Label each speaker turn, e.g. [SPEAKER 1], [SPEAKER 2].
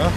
[SPEAKER 1] Ja.